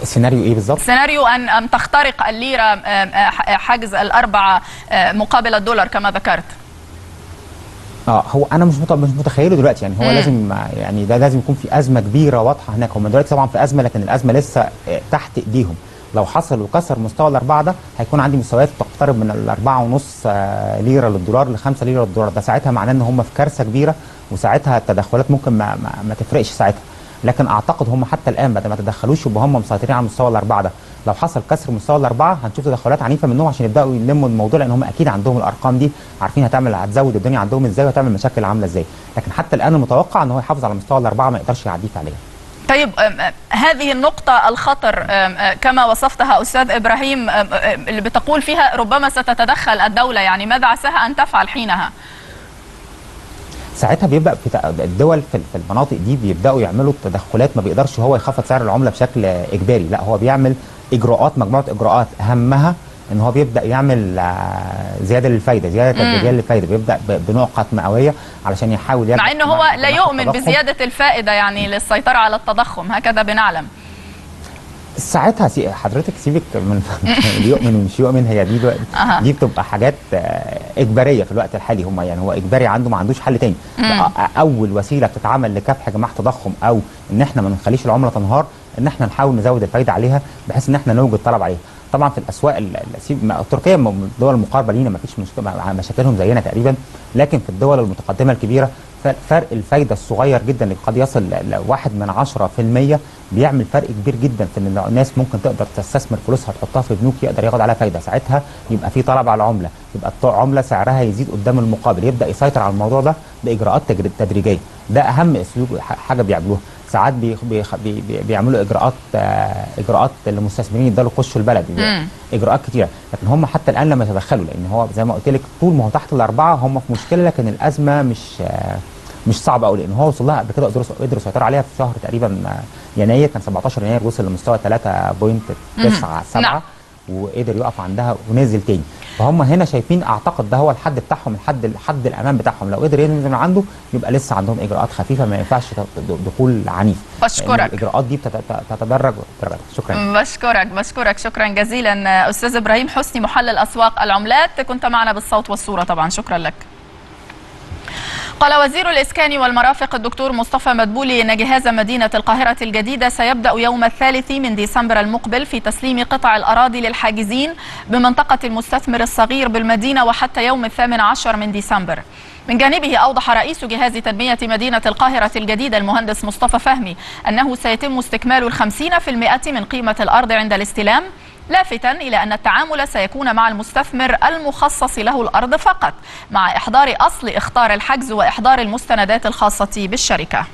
سيناريو إيه بالظبط؟ سيناريو أن أن تخترق الليرة آه، آه، حاجز الأربعة آه، مقابل الدولار كما ذكرت. آه هو أنا مش مش متخيله دلوقتي. يعني هو مم. لازم يعني ده لازم يكون في أزمة كبيرة واضحة هناك. هم دلوقتي طبعا في أزمة لكن الأزمة لسه آه، تحت إيديهم. لو حصل وكسر مستوى الأربعة ده هيكون عندي مستويات تقترب من الأربعة ونص آه، ليرة للدولار لخمسة ليرة للدولار. ده ساعتها معناه إن هم في كارثة كبيرة وساعتها التدخلات ممكن ما, ما, ما تفرقش ساعتها. لكن أعتقد هم حتى الآن بعد ما تدخلوش يبقى هم مسيطرين على مستوى الأربعة ده. لو حصل كسر مستوى الأربعة هنشوف تدخلات عنيفة منهم عشان يبدأوا يلموا الموضوع لأن هم أكيد عندهم الأرقام دي عارفين هتعمل هتزود الدنيا عندهم إزاي وهتعمل مشاكل عاملة إزاي. لكن حتى الآن المتوقع إن هو يحافظ على مستوى الأربعة ما يقدرش يعديه فعليا. طيب هذه النقطة الخطر كما وصفتها أستاذ إبراهيم اللي بتقول فيها ربما ستتدخل الدولة يعني ماذا عساها أن تفعل حينها؟ ساعتها بيبدأ في الدول في المناطق دي بيبدأوا يعملوا تدخلات ما بيقدرش هو يخفض سعر العملة بشكل إجباري لا هو بيعمل إجراءات مجموعة إجراءات. أهمها إن هو بيبدأ يعمل آه، زيادة للفايدة زيادة تدريجيه للفايدة. بيبدأ بنقط مئويه علشان يحاول مع أنه هو لا يؤمن بزيادة الفائدة يعني للسيطرة على التضخم هكذا بنعلم. ساعتها سي- حضرتك سيبك من اللي يؤمن ومش يؤمن هي دي دلوقتي. دي بتبقى حاجات آه، إجبارية في الوقت الحالي هم يعني هو إجباري عنده ما عندوش حل تاني. أول وسيلة بتتعمل لكبح جماح تضخم أو إن إحنا ما نخليش العملة تنهار إن إحنا نحاول نزود الفايدة عليها بحيث إن إحنا نوجد طلب عليها. طبعا في الأسواق تركيا من الدول المقاربه لينا ما فيش مشاكلهم زينا تقريبا. لكن في الدول المتقدمة الكبيرة فرق الفايدة الصغير جدا اللي قد يصل ل 1 من 10% بيعمل فرق كبير جدا في إن الناس ممكن تقدر تستثمر فلوسها تحطها في بنوك يقدر ياخد عليها فايدة. ساعتها يبقى في طلب على العملة. يبقى عملة سعرها يزيد قدام المقابل يبدأ يسيطر على الموضوع ده بإجراءات تدريجية. ده أهم أسلوب حاجة بيعملوها. ساعات بي بي بي بي بيعملوا إجراءات آه إجراءات للمستثمرين يقدروا يخشوا البلد مم. إجراءات كتيرة لكن هم حتى الآن لم يتدخلوا لأن هو زي ما قلت لك طول ما هو تحت الأربعة هم في مشكلة لكن الأزمة مش آه مش صعبة قوي لأن هو وصل لها قبل كده قدروا قدروا يسيطروا عليها في شهر تقريبا يناير كان 17 يناير وصل لمستوى 3.97 نعم. وقدر يقف عندها ونزل تاني. فهم هنا شايفين أعتقد ده هو الحد بتاعهم الحد الحد الأمان بتاعهم. لو قدر ينزل من عنده يبقى لسه عندهم إجراءات خفيفة ما ينفعش دخول عنيف. بشكرك. الإجراءات دي بتت- تتدرج درجات شكرا. بشكرك بشكرك. شكرا جزيلا أستاذ إبراهيم حسني محلل أسواق العملات. كنت معنا بالصوت والصورة طبعا. شكرا لك. قال وزير الإسكان والمرافق الدكتور مصطفى مدبولي أن جهاز مدينة القاهرة الجديدة سيبدأ يوم الثالث من ديسمبر المقبل في تسليم قطع الأراضي للحاجزين بمنطقة المستثمر الصغير بالمدينة وحتى يوم الثامن عشر من ديسمبر. من جانبه أوضح رئيس جهاز تنمية مدينة القاهرة الجديدة المهندس مصطفى فهمي أنه سيتم استكمال الخمسين في المئة من قيمة الأرض عند الاستلام لافتا إلى أن التعامل سيكون مع المستثمر المخصص له الأرض فقط مع إحضار أصل إخطار الحجز وإحضار المستندات الخاصة بالشركة.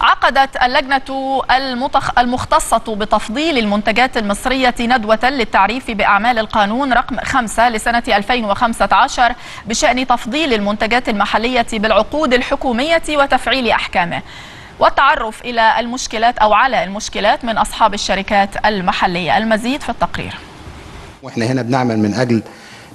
عقدت اللجنة المتخ... المختصة بتفضيل المنتجات المصرية ندوة للتعريف بأعمال القانون رقم 5 لسنة 2015 بشأن تفضيل المنتجات المحلية بالعقود الحكومية وتفعيل أحكامه. والتعرف إلى المشكلات أو على المشكلات من أصحاب الشركات المحلية. المزيد في التقرير. وإحنا هنا بنعمل من أجل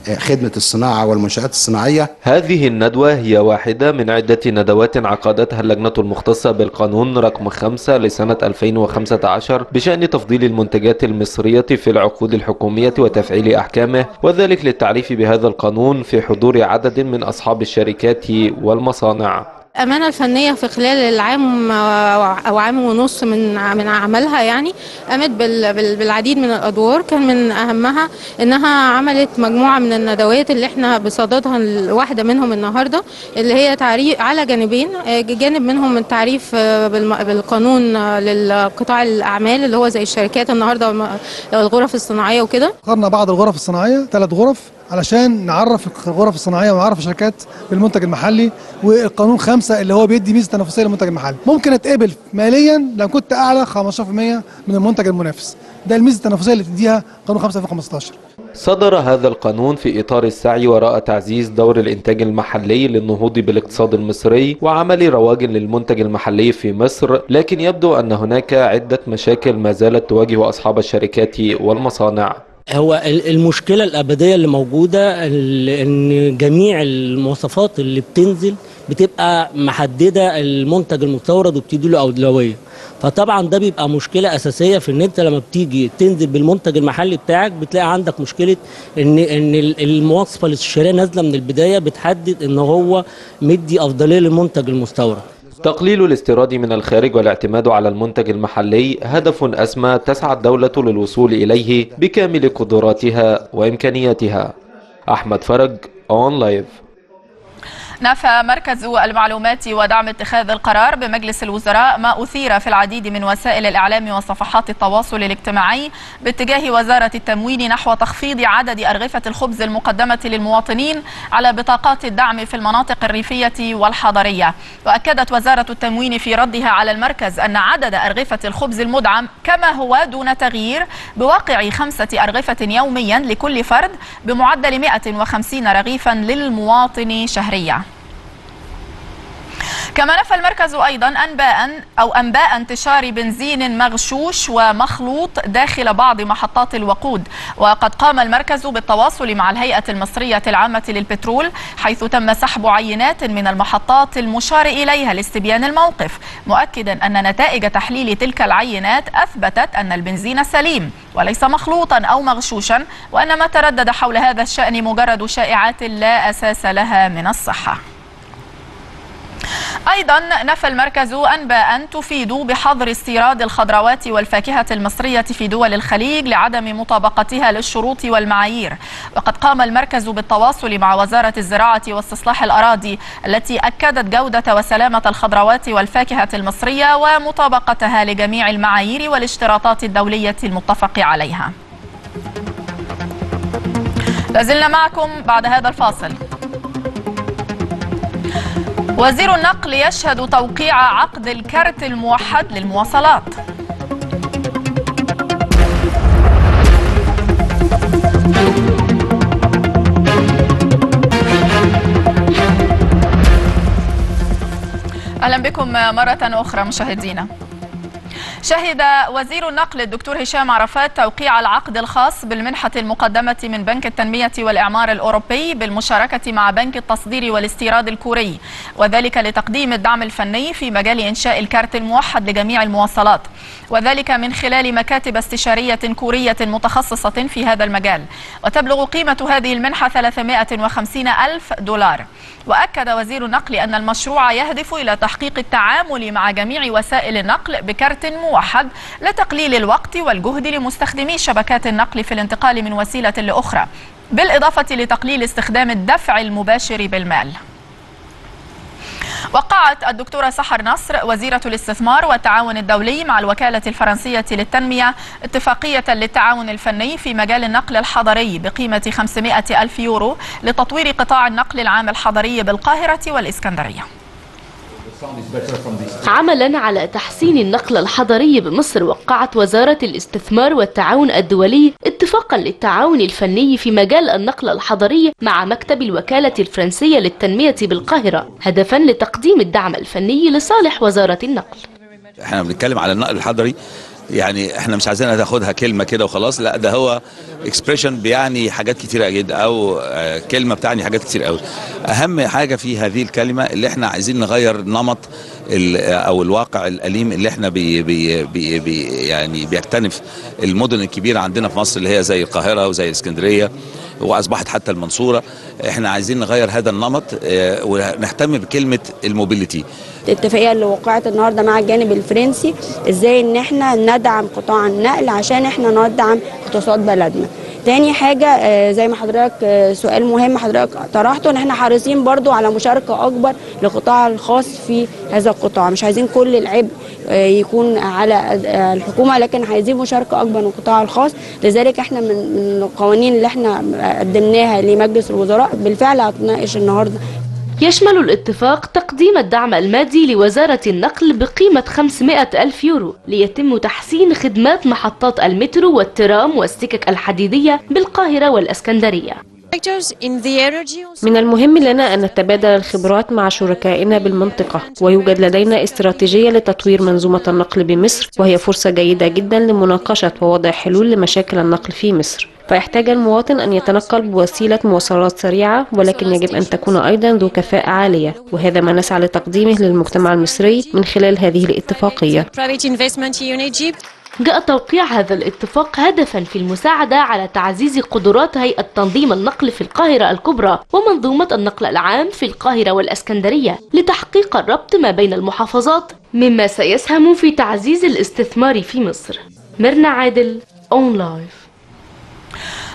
آه، خدمة الصناعة والمنشآت الصناعية. هذه الندوة هي واحدة من عدة ندوات عقدتها اللجنة المختصة بالقانون رقم 5 لسنة 2015 بشأن تفضيل المنتجات المصرية في العقود الحكومية وتفعيل أحكامه وذلك للتعريف بهذا القانون في حضور عدد من أصحاب الشركات والمصانع. الأمانة الفنية في خلال العام أو عام ونص من من عملها يعني قامت بال- بال- بالعديد من الأدوار. كان من أهمها إنها عملت مجموعة من الندوات اللي إحنا بصددها الواحدة منهم النهاردة اللي هي تعريف على جانبين. آه، جانب منهم التعريف آه، بالقانون آه، للقطاع الأعمال اللي هو زي الشركات النهاردة الغرف الصناعية وكده. اخترنا بعض الغرف الصناعية ثلاث غرف. علشان نعرف الغرف الصناعية ونعرف الشركات بالمنتج المحلي والقانون خمسة اللي هو بيدي ميزة تنافسية للمنتج المحلي. ممكن اتقبل ماليا لو كنت أعلى 15% من المنتج المنافس. ده الميزة التنافسية اللي تديها قانون 5 2015 صدر هذا القانون في إطار السعي وراء تعزيز دور الإنتاج المحلي للنهوض بالاقتصاد المصري وعمل رواج للمنتج المحلي في مصر لكن يبدو أن هناك عدة مشاكل ما زالت تواجه أصحاب الشركات والمصانع. هو ال- المشكلة الأبدية اللي موجودة ال- إن جميع المواصفات اللي بتنزل بتبقى محددة المنتج المستورد وبتدي له أولوية. فطبعا ده بيبقى مشكلة أساسية في إن أنت لما بتيجي تنزل بالمنتج المحلي بتاعك بتلاقي عندك مشكلة إن إن ال- المواصفة الاستشارية نازلة من البداية بتحدد إن هو مدي أفضلية للمنتج المستورد. تقليل الاستيراد من الخارج والاعتماد على المنتج المحلي هدف أسمى تسعى الدولة للوصول إليه بكامل قدراتها وإمكانياتها. أحمد فرج أون لايف نفى مركز المعلومات ودعم اتخاذ القرار بمجلس الوزراء ما أثير في العديد من وسائل الإعلام وصفحات التواصل الاجتماعي باتجاه وزارة التموين نحو تخفيض عدد أرغفة الخبز المقدمة للمواطنين على بطاقات الدعم في المناطق الريفية والحضرية. وأكدت وزارة التموين في ردها على المركز أن عدد أرغفة الخبز المدعم كما هو دون تغيير بواقع خمسة أرغفة يوميا لكل فرد بمعدل 150 رغيفا للمواطن شهريا. كما نفى المركز أيضا انباء أو أنباء انتشار بنزين مغشوش ومخلوط داخل بعض محطات الوقود. وقد قام المركز بالتواصل مع الهيئة المصرية العامة للبترول حيث تم سحب عينات من المحطات المشار إليها لاستبيان الموقف مؤكدا أن نتائج تحليل تلك العينات أثبتت أن البنزين سليم وليس مخلوطا أو مغشوشا وأن ما تردد حول هذا الشأن مجرد شائعات لا أساس لها من الصحة. أيضا نفى المركز أنباء تفيد بحظر استيراد الخضروات والفاكهة المصرية في دول الخليج لعدم مطابقتها للشروط والمعايير. وقد قام المركز بالتواصل مع وزارة الزراعة واستصلاح الأراضي التي أكدت جودة وسلامة الخضروات والفاكهة المصرية ومطابقتها لجميع المعايير والاشتراطات الدولية المتفق عليها. لازلنا معكم بعد هذا الفاصل. وزير النقل يشهد توقيع عقد الكارت الموحد للمواصلات. أهلا بكم مرة أخرى مشاهدينا. شهد وزير النقل الدكتور هشام عرفات توقيع العقد الخاص بالمنحة المقدمة من بنك التنمية والإعمار الأوروبي بالمشاركة مع بنك التصدير والاستيراد الكوري وذلك لتقديم الدعم الفني في مجال إنشاء الكارت الموحد لجميع المواصلات وذلك من خلال مكاتب استشارية كورية متخصصة في هذا المجال. وتبلغ قيمة هذه المنحة 350 ألف دولار. وأكد وزير النقل أن المشروع يهدف إلى تحقيق التعامل مع جميع وسائل النقل بكارت موحد لتقليل الوقت والجهد لمستخدمي شبكات النقل في الانتقال من وسيلة لأخرى بالإضافة لتقليل استخدام الدفع المباشر بالمال. وقعت الدكتورة سحر نصر وزيرة الاستثمار والتعاون الدولي مع الوكالة الفرنسية للتنمية اتفاقية للتعاون الفني في مجال النقل الحضري بقيمة 500 ألف يورو لتطوير قطاع النقل العام الحضري بالقاهرة والإسكندرية. عملا على تحسين النقل الحضري بمصر وقعت وزارة الاستثمار والتعاون الدولي اتفاقا للتعاون الفني في مجال النقل الحضري مع مكتب الوكالة الفرنسية للتنمية بالقاهرة هدفا لتقديم الدعم الفني لصالح وزارة النقل. إحنا بنتكلم على النقل الحضري يعني إحنا مش عايزينها تاخدها كلمة كده وخلاص لا ده هو expression بيعني حاجات كتيرة جدا أو آه، كلمة بتعني حاجات كتير قوي. أهم حاجة في هذه الكلمة اللي إحنا عايزين نغير نمط أو الواقع الأليم اللي إحنا بي بي بي بي يعني بيكتنف المدن الكبيرة عندنا في مصر اللي هي زي القاهرة وزي اسكندرية وأصبحت حتى المنصورة. إحنا عايزين نغير هذا النمط ونهتم بكلمة ال mobility. الاتفاقيه اللي وقعت النهارده مع الجانب الفرنسي إزاي إن إحنا ندعم قطاع النقل عشان إحنا ندعم اقتصاد بلدنا. تاني حاجة زي ما حضرتك سؤال مهم حضرتك طرحته إن إحنا حريصين برضو على مشاركة أكبر للقطاع الخاص في هذا القطاع. مش عايزين كل العبء يكون على الحكومة لكن عايزين مشاركة أكبر من القطاع الخاص. لذلك إحنا من القوانين اللي إحنا قدمناها لمجلس الوزراء بالفعل هتناقش النهارده يشمل الاتفاق تقديم الدعم المادي لوزارة النقل بقيمة 500 ألف يورو ليتم تحسين خدمات محطات المترو والترام والسكك الحديدية بالقاهرة والأسكندرية. من المهم لنا أن نتبادل الخبرات مع شركائنا بالمنطقة ويوجد لدينا استراتيجية لتطوير منظومة النقل بمصر وهي فرصة جيدة جدا لمناقشة ووضع حلول لمشاكل النقل في مصر. فيحتاج المواطن أن يتنقل بوسيلة مواصلات سريعة ولكن يجب أن تكون أيضا ذو كفاءة عالية وهذا ما نسعى لتقديمه للمجتمع المصري من خلال هذه الاتفاقية. جاء توقيع هذا الاتفاق هدفا في المساعدة على تعزيز قدرات هيئة تنظيم النقل في القاهرة الكبرى ومنظومة النقل العام في القاهرة والأسكندرية لتحقيق الربط ما بين المحافظات مما سيسهم في تعزيز الاستثمار في مصر. ميرنا عادل اون لايف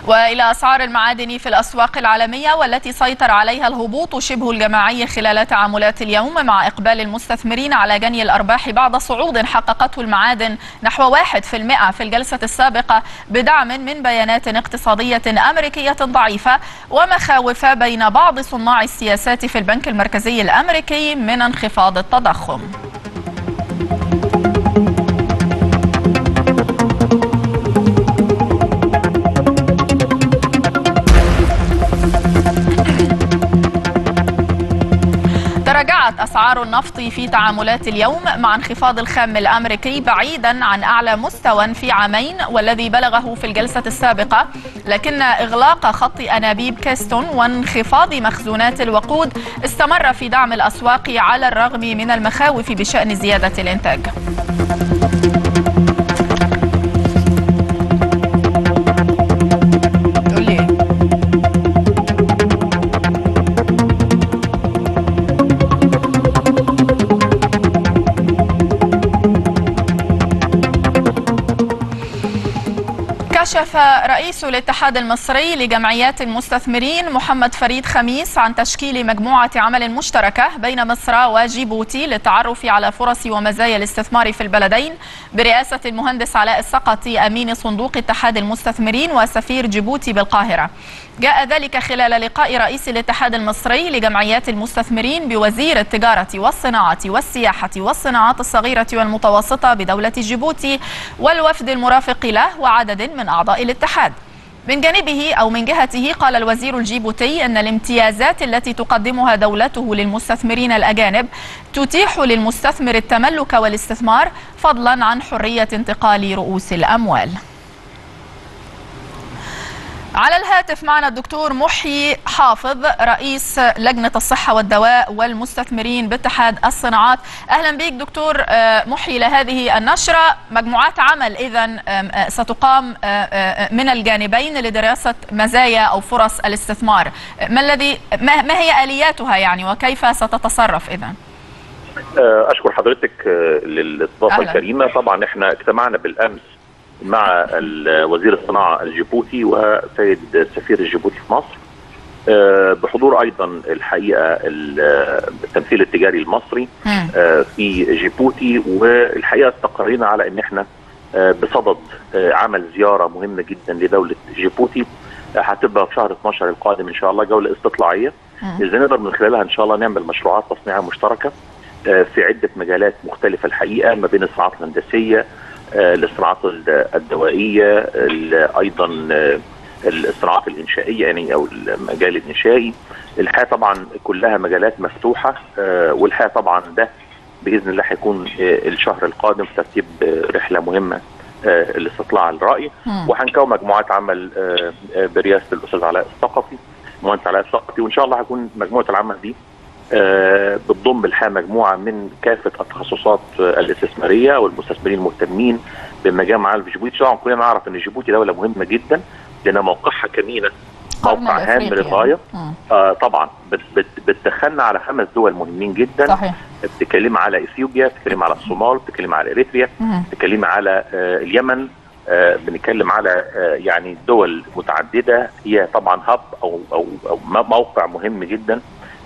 وإلى أسعار المعادن في الأسواق العالمية والتي سيطر عليها الهبوط شبه الجماعي خلال تعاملات اليوم مع إقبال المستثمرين على جني الأرباح بعد صعود حققته المعادن نحو 1% في الجلسة السابقة بدعم من بيانات اقتصادية أمريكية ضعيفة ومخاوف بين بعض صناع السياسات في البنك المركزي الأمريكي من انخفاض التضخم. تراجعت أسعار النفط في تعاملات اليوم مع انخفاض الخام الأمريكي بعيدا عن أعلى مستوى في عامين والذي بلغه في الجلسة السابقة. لكن إغلاق خط أنابيب كيستون وانخفاض مخزونات الوقود استمر في دعم الأسواق على الرغم من المخاوف بشأن زيادة الإنتاج. كشف رئيس الاتحاد المصري لجمعيات المستثمرين محمد فريد خميس عن تشكيل مجموعة عمل مشتركة بين مصر وجيبوتي للتعرف على فرص ومزايا الاستثمار في البلدين برئاسة المهندس علاء السقطي أمين صندوق اتحاد المستثمرين وسفير جيبوتي بالقاهرة. جاء ذلك خلال لقاء رئيس الاتحاد المصري لجمعيات المستثمرين بوزير التجارة والصناعة والسياحة والصناعات الصغيرة والمتوسطة بدولة جيبوتي والوفد المرافق له وعدد من أعضاء الاتحاد. من جانبه أو من جهته قال الوزير الجيبوتي أن الامتيازات التي تقدمها دولته للمستثمرين الأجانب تتيح للمستثمر التملك والاستثمار فضلا عن حرية انتقال رؤوس الأموال. على الهاتف معنا الدكتور محيي حافظ رئيس لجنة الصحة والدواء والمستثمرين باتحاد الصناعات. أهلا بك دكتور محيي لهذه النشرة. مجموعات عمل إذا ستقام من الجانبين لدراسة مزايا أو فرص الاستثمار. ما الذي ما هي آلياتها يعني وكيف ستتصرف إذا؟ أشكر حضرتك للاستضافة الكريمة. طبعا إحنا اجتمعنا بالأمس مع وزير الصناعة الجيبوتي وسيد السفير الجيبوتي في مصر بحضور أيضا الحقيقة التمثيل التجاري المصري في جيبوتي والحقيقة استقرينا على إن إحنا بصدد عمل زيارة مهمة جدا لدولة جيبوتي هتبقى في شهر 12 القادم إن شاء الله جولة استطلاعية. إذا نقدر من خلالها إن شاء الله نعمل مشروعات تصنيعيه مشتركة في عدة مجالات مختلفة الحقيقة ما بين الصناعات الهندسية الصناعات الدوائيه أيضا الصناعات الإنشائية يعني أو المجال الإنشائي. الحقيقة طبعا كلها مجالات مفتوحة والحقيقة طبعا ده بإذن الله هيكون الشهر القادم في ترتيب رحلة مهمة لاستطلاع الرأي. وهنكون مجموعات عمل برئاسة الأستاذ علاء الثقفي المهندس علاء الثقفي وإن شاء الله هيكون مجموعة العمل دي بتضم الحقيقة مجموعة من كافة التخصصات الاستثمارية والمستثمرين المهتمين بمجال عالم جيبوتي. طبعا كلنا نعرف إن جيبوتي دولة مهمة جدا لأن موقعها كمينة موقع هام للغاية. آه طبعا بت بت بتدخلنا على خمس دول مهمين جدا. صحيح. بتتكلم على إثيوبيا بتتكلم على الصومال بتتكلم على إريتريا بتتكلم على آه اليمن. آه بنتكلم على آه يعني دول متعددة. هي طبعا هب أو أو, أو موقع مهم جدا.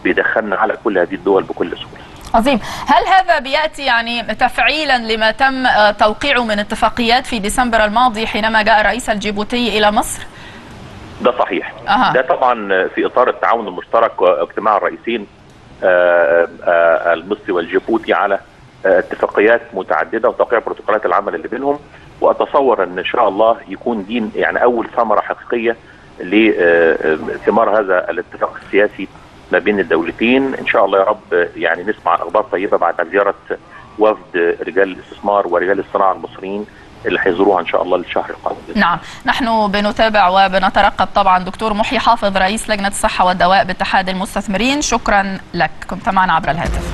بيدخلنا على كل هذه الدول بكل سهولة. عظيم. هل هذا بيأتي يعني تفعيلا لما تم توقيعه من اتفاقيات في ديسمبر الماضي حينما جاء الرئيس الجيبوتي إلى مصر؟ ده صحيح. أه. ده طبعا في إطار التعاون المشترك واجتماع الرئيسين المصري والجيبوتي على اتفاقيات متعددة وتوقيع بروتوكولات العمل اللي بينهم. وأتصور إن إن شاء الله يكون دي يعني أول ثمرة حقيقية لثمار هذا الاتفاق السياسي ما بين الدولتين. إن شاء الله يا رب يعني نسمع أخبار طيبة بعد زيارة وفد رجال الاستثمار ورجال الصناعة المصريين اللي هيزوروها إن شاء الله الشهر القادم. نعم. نحن بنتابع وبنترقب طبعا. دكتور محي حافظ رئيس لجنة الصحة والدواء باتحاد المستثمرين شكرا لك. كنت معنا عبر الهاتف.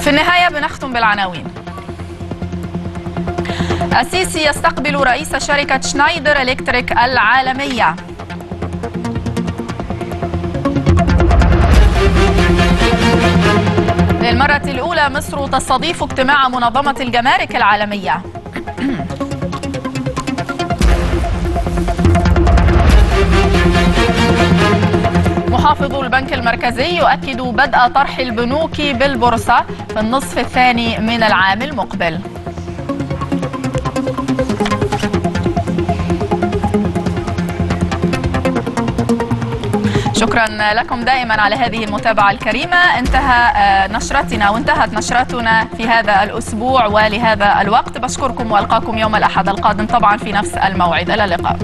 في النهاية بنختم بالعناوين. السيسي يستقبل رئيس شركة شنايدر إلكتريك العالمية. للمرة الأولى مصر تستضيف اجتماع منظمة الجمارك العالمية. محافظ البنك المركزي يؤكد بدء طرح البنوك بالبورصة في النصف الثاني من العام المقبل. لكم دائما على هذه المتابعة الكريمة. انتهى نشرتنا وانتهت نشرتنا في هذا الأسبوع ولهذا الوقت. بشكركم وألقاكم يوم الأحد القادم طبعا في نفس الموعد. إلى اللقاء.